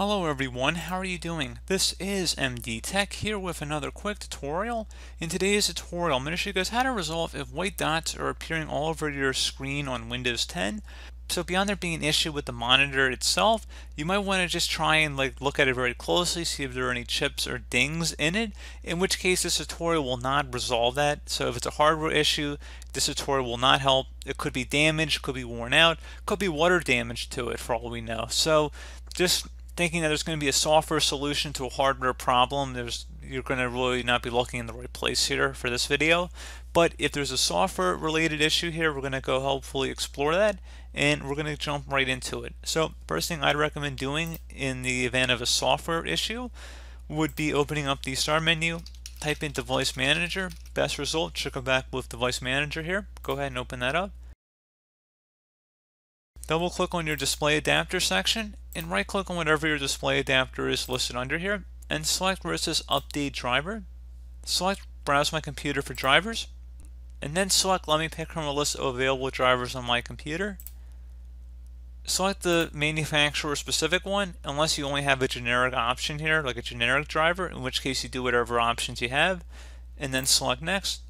Hello everyone, how are you doing? This is MD Tech here with another quick tutorial. In today's tutorial, I'm going to show you guys how to resolve if white dots are appearing all over your screen on Windows 10. So beyond there being an issue with the monitor itself, you might want to just try and like look at it very closely, see if there are any chips or dings in it, in which case this tutorial will not resolve that. So if it's a hardware issue, this tutorial will not help. It could be damaged, could be worn out, could be water damage to it for all we know. So just thinking that there's going to be a software solution to a hardware problem, there's you're going to really not be looking in the right place here for this video. But if there's a software related issue here, we're going to go hopefully explore that and we're going to jump right into it. So first thing I'd recommend doing in the event of a software issue would be opening up the start menu, type in device manager, best result should come back with device manager here. Go ahead and open that up. Double click on your display adapter section and right click on whatever your display adapter is listed under here and select where it says update driver. Select browse my computer for drivers and then select let me pick from a list of available drivers on my computer. Select the manufacturer specific one unless you only have a generic option here like a generic driver in which case you do whatever options you have and then select next.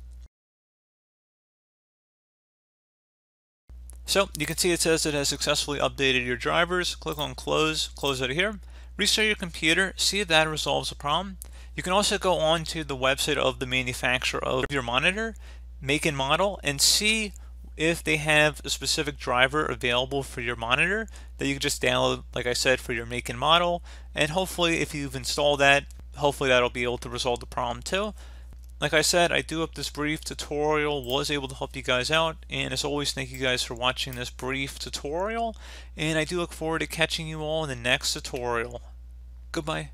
So you can see it says it has successfully updated your drivers. Click on close, close out of here. Restart your computer, see if that resolves the problem. You can also go on to the website of the manufacturer of your monitor, make and model, and see if they have a specific driver available for your monitor that you can just download, like I said, for your make and model. And hopefully if you've installed that, hopefully that'll be able to resolve the problem too. Like I said, I do hope this brief tutorial was able to help you guys out. And as always, thank you guys for watching this brief tutorial. And I do look forward to catching you all in the next tutorial. Goodbye.